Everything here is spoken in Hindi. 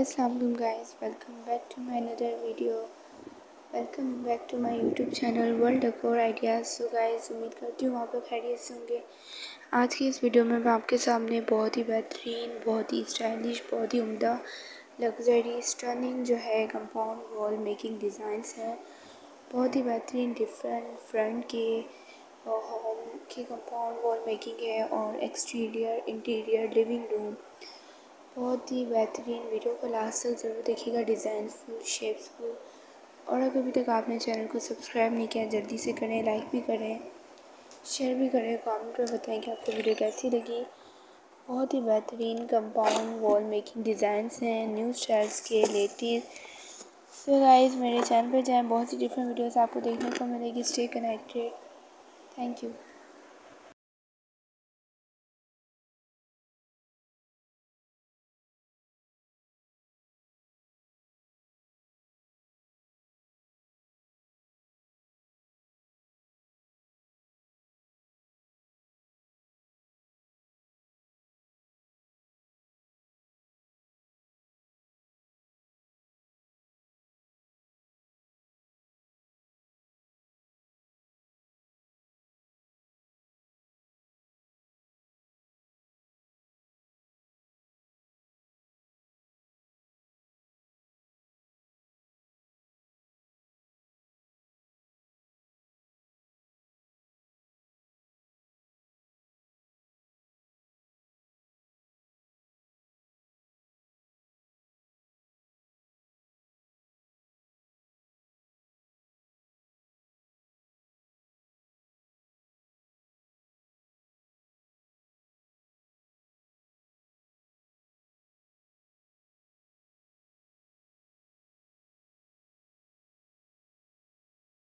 Assalamualaikum, guys. Welcome back to my another video welcome back to my youtube channel world decor ideas so, guys, उम्मीद करती हूँ आप लोग खैरियत से होंगे। आज की इस वीडियो में मैं आपके सामने बहुत ही बेहतरीन, बहुत ही स्टाइलिश बहुत ही उम्दा लग्जरी स्टनिंग जो है कंपाउंड वॉल मेकिंग डिज़ाइंस हैं। बहुत ही बेहतरीन डिफरेंट फ्रंट के होम की कंपाउंड वॉल मेकिंग है और एक्सटीरियर इंटीरियर लिविंग रूम बहुत ही बेहतरीन वीडियो को लास्ट तक ज़रूर देखिएगा शेप्स फुल और अगर अभी तक आपने चैनल को सब्सक्राइब नहीं किया, जल्दी से करें लाइक भी करें शेयर भी करें कमेंट में बताएँ कि आपको वीडियो कैसी लगी. बहुत ही बेहतरीन कंपाउंड वॉल मेकिंग डिज़ाइंस हैं न्यू स्टाइल्स के लेटेस्ट सो गाइस मेरे चैनल पर जाएँ, बहुत सी डिफरेंट वीडियोस आपको देखने को मिलेगी. Stay connected thank you